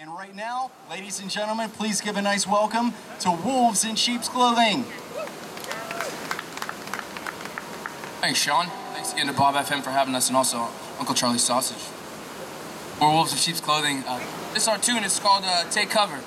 And right now, ladies and gentlemen, please give a nice welcome to Wolves in Sheep's Clothing. Thanks, Sean. Thanks again to Bob FM for having us and also Uncle Charlie's Sausage. We're Wolves in Sheep's Clothing. Uh, this our tune is called uh, Take Cover.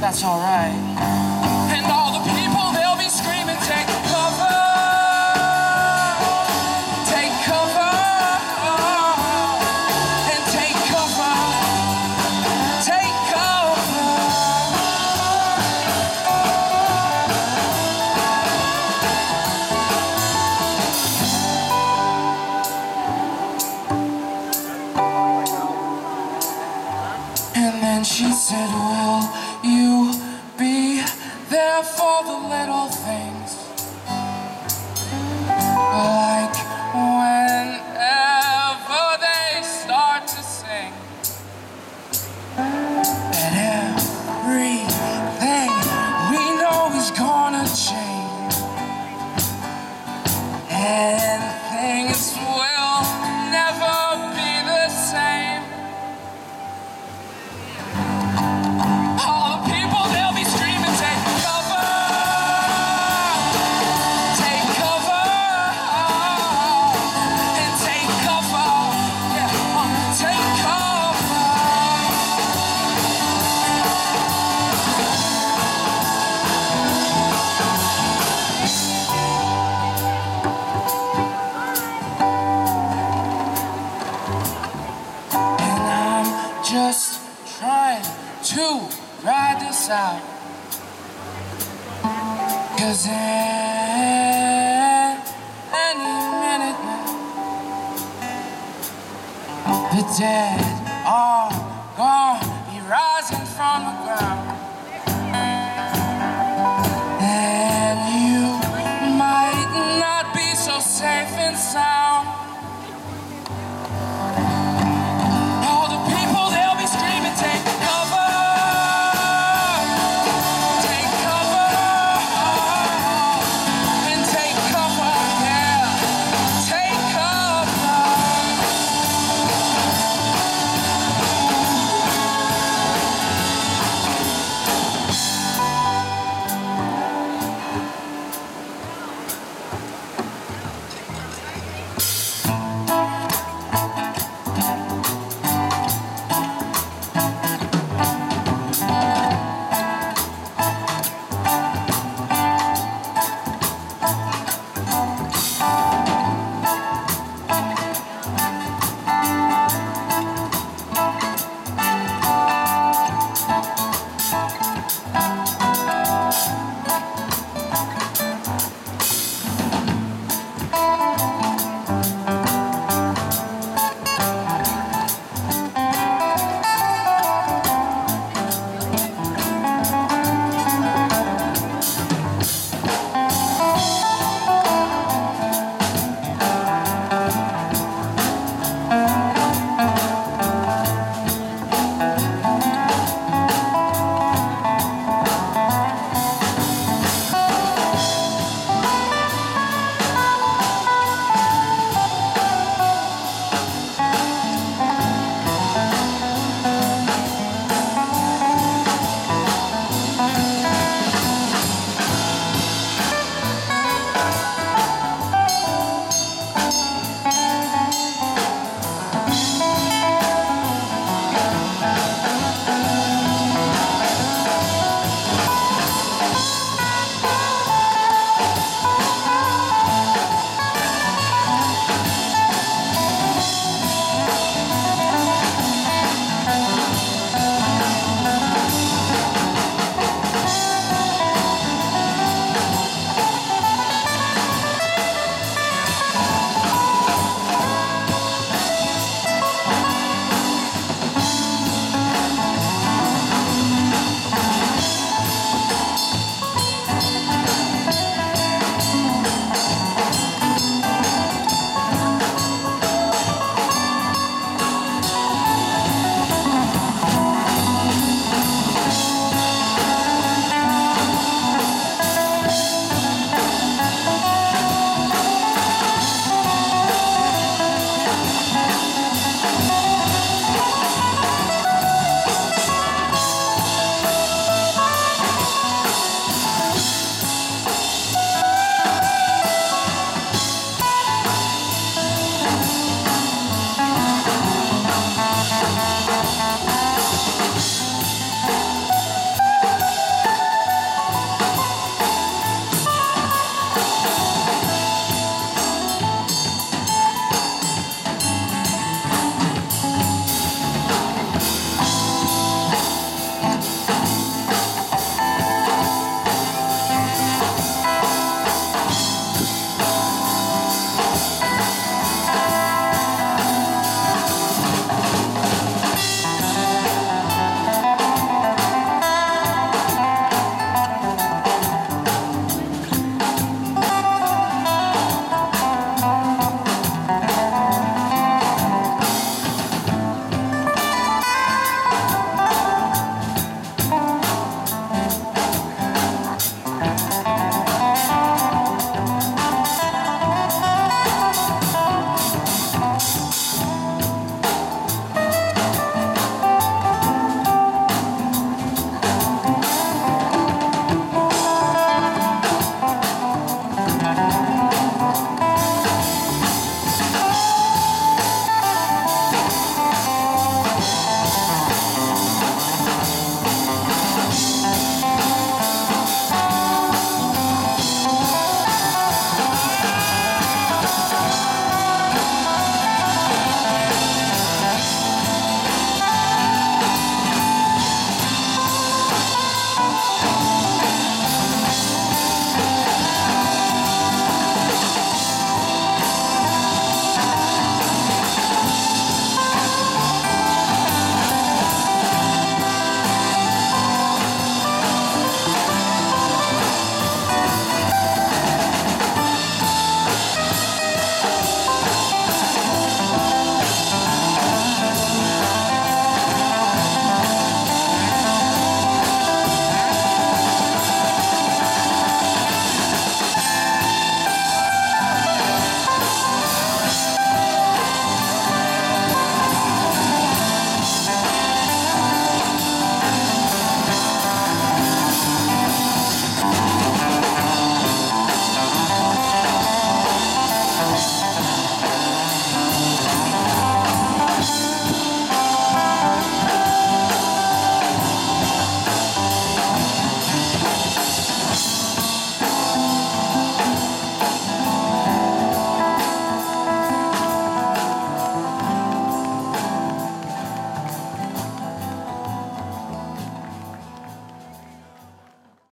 That's alright. Cause in any minute now, the dead are gonna be rising from the ground. And you might not be so safe and sound.